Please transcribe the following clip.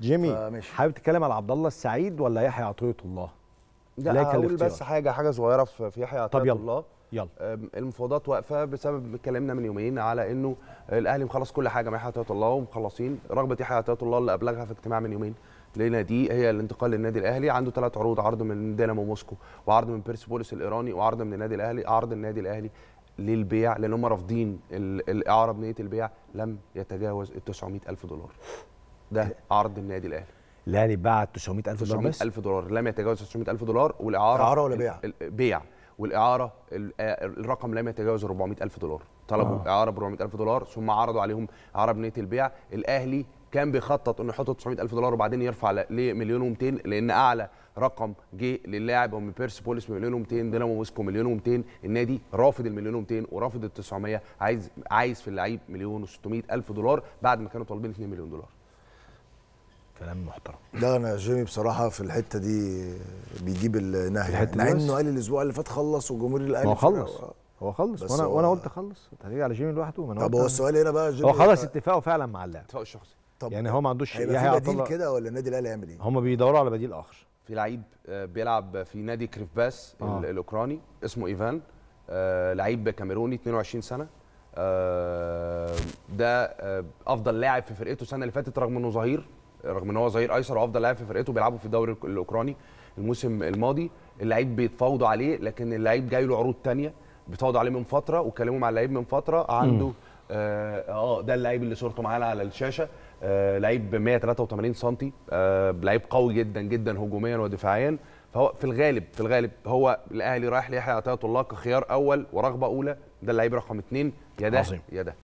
جيمي فماشي. حابب تتكلم على عبد الله السعيد ولا يحيى عطية الله؟ لا هقول. بس حاجة حاجة صغيرة في يحيى طب عطيه يلا. الله. يلا. المفاوضات واقفة بسبب كلامنا من يومين على إنه الأهلي مخلص كل حاجة مع يحيى عطية الله ومخلصين. رغبة يحيى عطية الله اللي ابلغها في اجتماع من يومين. لنادي هي الانتقال للنادي الأهلي. عنده ثلاث عروض عرض من دينامو موسكو وعرض من بيرسبوليس الإيراني وعرض من النادي الأهلي عرض النادي الأهلي للبيع لأن هم رافضين ال- الإعارة بنية البيع. لم يتجاوز ال 900 ألف دولار. ده عرض النادي الأهلي. الاهلي باع 900000 دولار 900 بس ألف دولار. لم يتجاوز 900 ألف دولار والإعارة إعارة ولا بيع؟ بيع. والإعارة ال- آه، الرقم لم يتجاوز 400 ألف دولار. طلبوا آه. إعارة ب 400 ألف دولار ثم عرضوا عليهم اعاره بنيه البيع. الأهلي كان بيخطط إنه يحط 900 ألف دولار وبعدين يرفع لمليون و200 لأن أعلى رقم جه للاعب هو من بيرس بوليس بمليون و200 دينامو موسكو مليون و200 النادي رافض المليون و200 ورافض ال 900 عايز عايز في اللعيب مليون و600 ألف دولار بعد ما كانوا طالبين 2 مليون دولار. كلام محترم. لا أنا جيمي بصراحة في الحتة دي بيجيب النهاية. مع؟ إنه قال الأسبوع اللي فات خلص وجمهور الأهلي ما هو. خلص. هو خلص. وأنا هو- وأنا قلت خلص. أنت هتيجي على جيمي لوحده؟ ما أنا طب هو. السؤال هنا بقى جيمي هو خلص اتفاقه فعلا مع اللاعب اتفاق الشخصي. طب يعني هو ما عندوش هيبقى يحيى في بديل كده ولا النادي الأهلي هيعمل إيه؟ هم بيدوروا على بديل آخر. في لعيب آه، بيلعب في نادي كريفباس آه. ال- الأوكراني اسمه إيفان. آه، لعيب كاميروني 22 سنة. آه، ده آه، أفضل لاعب في فرقته السنة اللي فاتت رغم إنه ظهير. رغم إن هو ظهير أيسر وأفضل لاعب في فرقته بيلعبوا في الدوري الأوكراني الموسم الماضي اللعيب بيتفاوضوا عليه لكن اللعيب جاي له عروض تانية بيتفاوضوا عليه من فترة واتكلموا مع اللعيب من فترة عنده آه آه، ده اللعيب اللي صورته معانا على الشاشة آه لعيب ب 183 سم آه لعيب قوي جدا جدا هجوميا ودفاعيا. فهو في الغالب في الغالب هو الأهلي رايح ليحيى عطية الله كخيار أول ورغبة أولى ده اللعيب رقم اثنين يا ده. يا ده.